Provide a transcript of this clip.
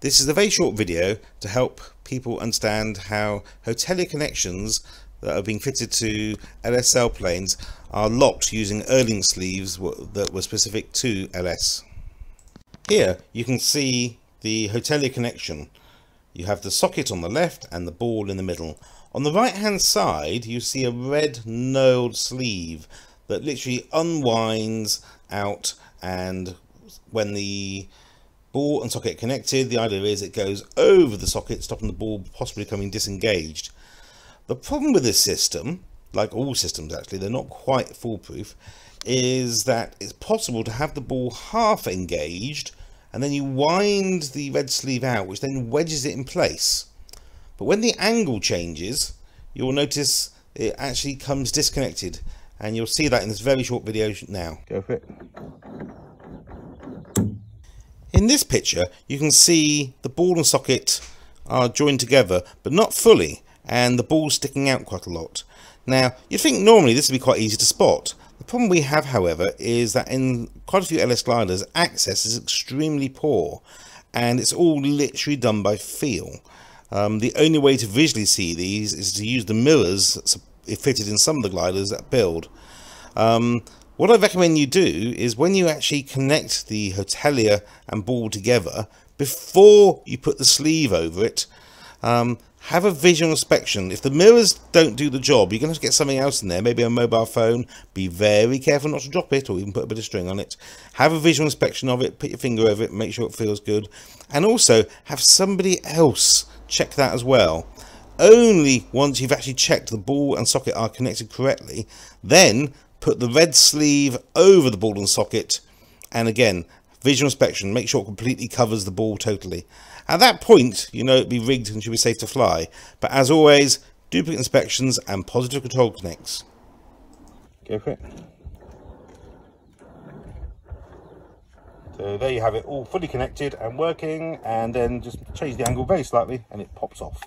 This is a very short video to help people understand how Hotellier connections that are being fitted to LS sailplanes are locked using Uerling sleeves that were specific to LS. Here you can see the Hotellier connection. You have the socket on the left and the ball in the middle. On the right hand side you see a red knurled sleeve that literally unwinds out and when the ball and socket connected. The idea is it goes over the socket, stopping the ball possibly becoming disengaged. The problem with this system, like all systems actually, they're not quite foolproof, is that it's possible to have the ball half engaged and then you wind the red sleeve out, which then wedges it in place. But when the angle changes, you'll notice it actually comes disconnected and you'll see that in this very short video now. Go for it. In this picture, you can see the ball and socket are joined together, but not fully, and the ball's sticking out quite a lot. Now, you'd think normally this would be quite easy to spot. The problem we have, however, is that in quite a few LS gliders, access is extremely poor, and it's all literally done by feel. Um, the only way to visually see these is to use the mirrors fitted in some of the gliders that build. Um, what I recommend you do is when you actually connect the Hotellier and ball together, before you put the sleeve over it, um, have a visual inspection. If the mirrors don't do the job, you're going to get something else in there, maybe a mobile phone. Be very careful not to drop it or even put a bit of string on it. Have a visual inspection of it, put your finger over it, make sure it feels good. And also have somebody else check that as well. Only once you've actually checked the ball and socket are connected correctly, then put the red sleeve over the ball and socket. And again visual inspection make sure it completely covers the ball totally. At that point you know it'll be rigged and should be safe to fly. But as always duplicate inspections and positive control connects. Go for it. So there you have it all fully connected and working. And then just change the angle very slightly and it pops off